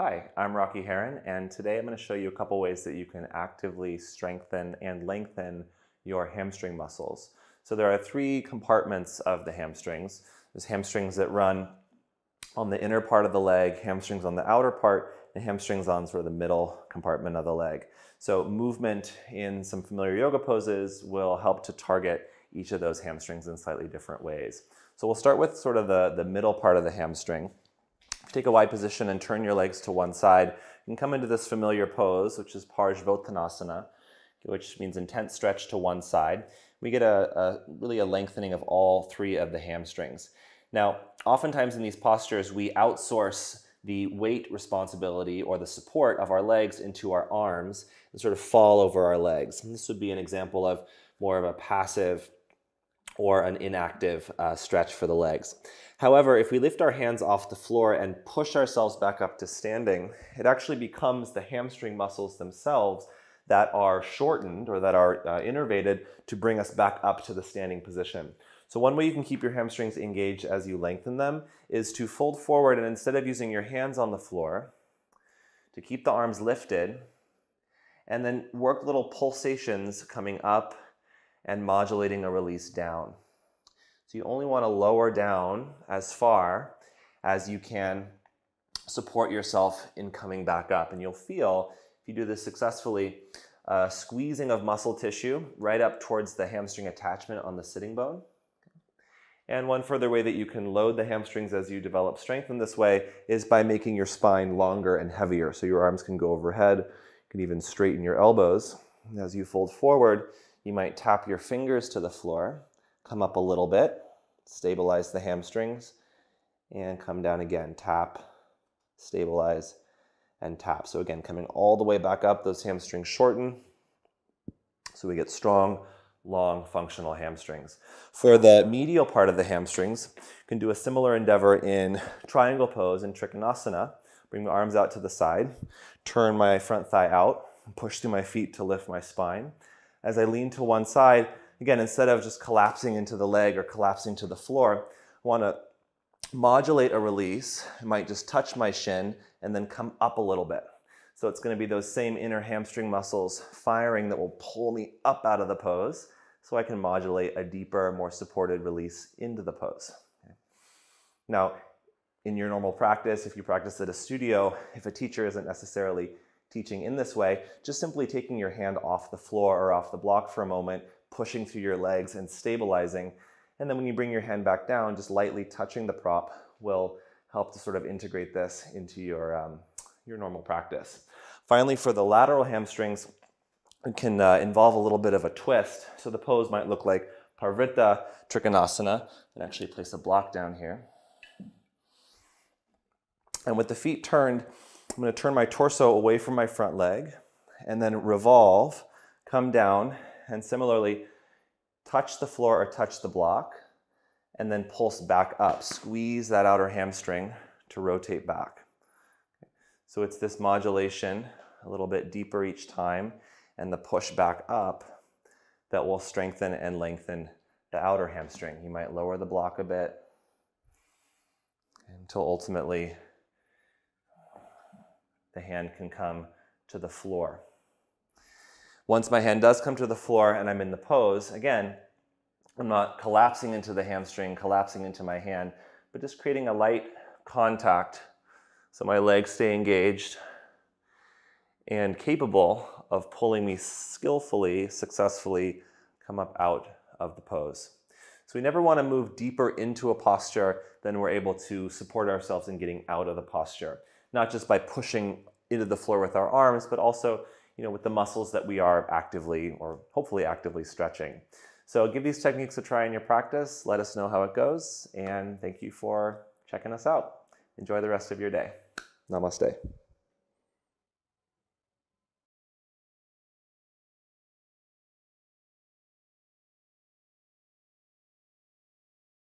Hi, I'm Rocky Heron, and today I'm going to show you a couple ways that you can actively strengthen and lengthen your hamstring muscles. So there are three compartments of the hamstrings. There's hamstrings that run on the inner part of the leg, hamstrings on the outer part, and hamstrings on sort of the middle compartment of the leg. So movement in some familiar yoga poses will help to target each of those hamstrings in slightly different ways. So we'll start with sort of the, the middle part of the hamstring. Take a wide position and turn your legs to one side. You can come into this familiar pose, which is Parsvottanasana, which means intense stretch to one side. We get a, a really a lengthening of all three of the hamstrings. Now, oftentimes in these postures, we outsource the weight responsibility or the support of our legs into our arms and sort of fall over our legs. And this would be an example of more of a passive or an inactive uh, stretch for the legs. However, if we lift our hands off the floor and push ourselves back up to standing, it actually becomes the hamstring muscles themselves that are shortened or that are uh, innervated to bring us back up to the standing position. So one way you can keep your hamstrings engaged as you lengthen them is to fold forward and instead of using your hands on the floor, to keep the arms lifted and then work little pulsations coming up and modulating a release down. So you only want to lower down as far as you can support yourself in coming back up. And you'll feel, if you do this successfully, squeezing of muscle tissue right up towards the hamstring attachment on the sitting bone. And one further way that you can load the hamstrings as you develop strength in this way is by making your spine longer and heavier. So your arms can go overhead, you can even straighten your elbows. As you fold forward, you might tap your fingers to the floor, come up a little bit, stabilize the hamstrings, and come down again. Tap, stabilize, and tap. So again, coming all the way back up, those hamstrings shorten. So we get strong, long, functional hamstrings. For the medial part of the hamstrings, you can do a similar endeavor in triangle pose in Trikonasana. Bring my arms out to the side, turn my front thigh out, push through my feet to lift my spine as I lean to one side, again, instead of just collapsing into the leg or collapsing to the floor, I want to modulate a release. I might just touch my shin and then come up a little bit. So it's going to be those same inner hamstring muscles firing that will pull me up out of the pose so I can modulate a deeper, more supported release into the pose. Okay. Now, in your normal practice, if you practice at a studio, if a teacher isn't necessarily teaching in this way, just simply taking your hand off the floor or off the block for a moment, pushing through your legs and stabilizing. And then when you bring your hand back down, just lightly touching the prop will help to sort of integrate this into your, um, your normal practice. Finally, for the lateral hamstrings, it can uh, involve a little bit of a twist. So the pose might look like Parivrtta Trikonasana, and actually place a block down here. And with the feet turned, I'm going to turn my torso away from my front leg and then revolve, come down, and similarly touch the floor or touch the block, and then pulse back up. Squeeze that outer hamstring to rotate back. So it's this modulation a little bit deeper each time and the push back up that will strengthen and lengthen the outer hamstring. You might lower the block a bit until ultimately the hand can come to the floor. Once my hand does come to the floor and I'm in the pose, again, I'm not collapsing into the hamstring, collapsing into my hand, but just creating a light contact so my legs stay engaged and capable of pulling me skillfully, successfully come up out of the pose. So we never want to move deeper into a posture than we're able to support ourselves in getting out of the posture not just by pushing into the floor with our arms, but also you know, with the muscles that we are actively or hopefully actively stretching. So give these techniques a try in your practice. Let us know how it goes. And thank you for checking us out. Enjoy the rest of your day. Namaste.